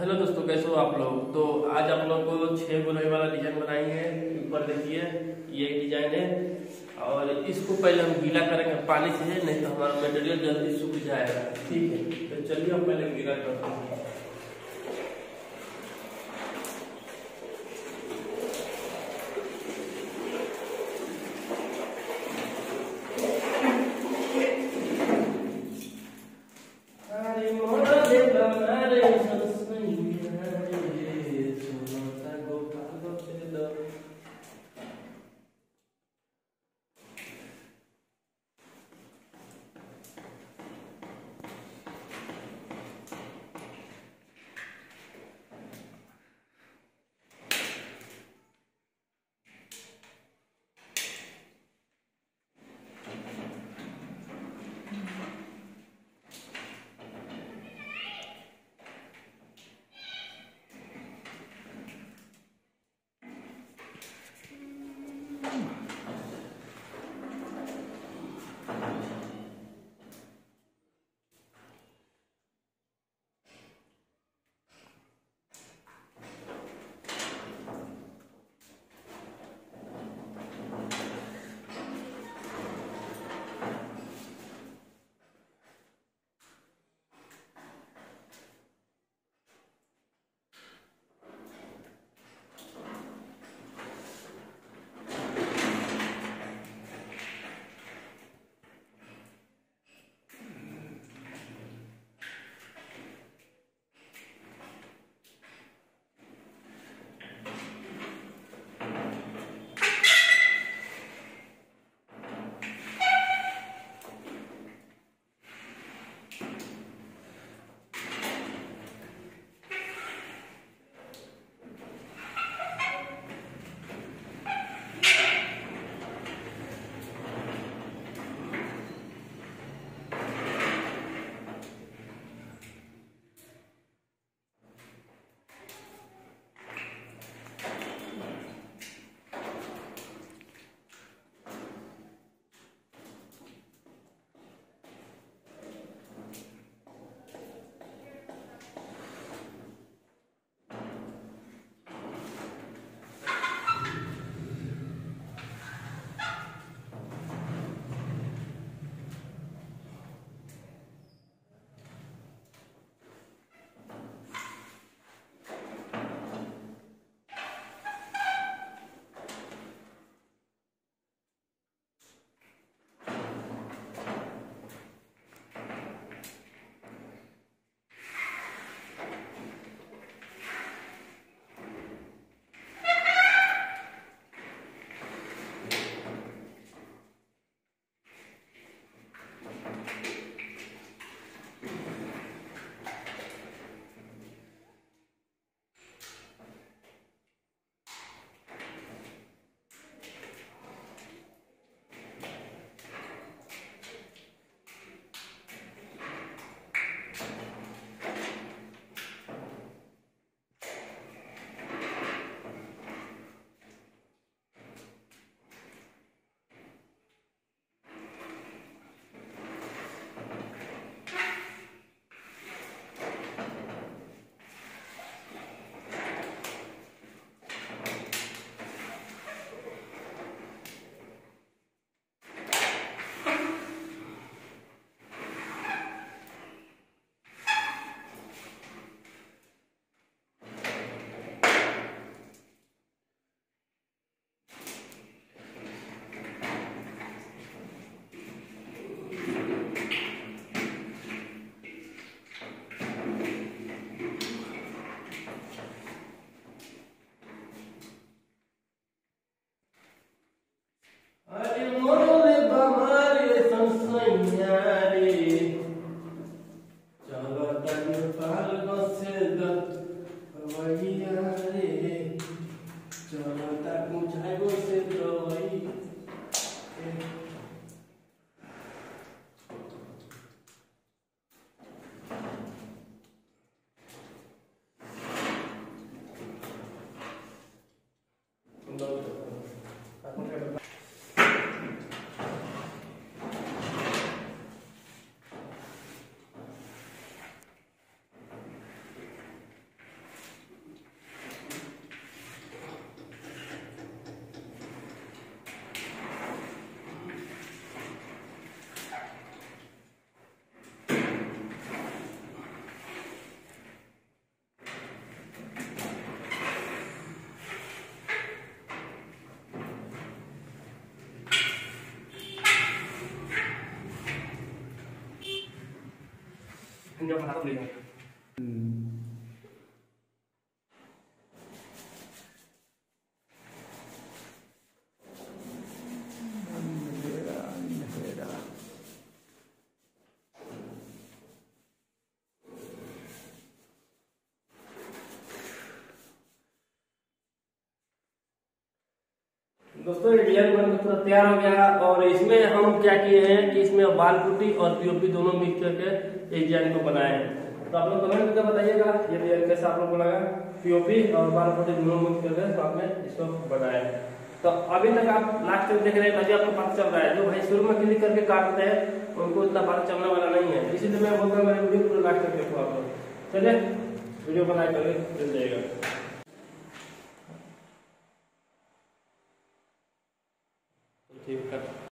Hello दोस्तों, कैसे हो आप लोग? तो आज आप लोग को छह गोलाई वाला डिज़ाइन बनाएँगे ऊपर देखिए, ये डिज़ाइन है। और इसको पहले हम गीला करेंगे, पानी से, नहीं तो हमारा मटेरियल जल्दी सूख जाएगा। ठीक है तो चलिए हम पहले गीला करते हैं। Okay. मैं बताता हूँ लेकिन दोस्तों, ये बनकर पूरा तैयार हो गया और इसमें हम क्या किए हैं कि इसमें बाल पुट्टी और पीओपी दोनों मिक्स करके इस डिज़ाइन को बनाए हैं। तो आप लोग कमेंट करके बताइएगा, ये डिज़ाइन कैसा आप लोग लगा पीओपी और बाल पुट्टी दोनों मिक्स करके साथ में इसको बनाया तो अभी तक आप लास्ट तक देख रहे हैं अभी आपको पता चल रहा है। जो भाई शुरू में क्लिक करके काटते हैं, उनको इतना पता चलने वाला नहीं है। इसीलिए मैं बोलता हूँ, मेरे वीडियो पूरा लास्ट तक देखो आप लोग। चलिए वीडियो बनाए करके मिल जाएगा ठीक है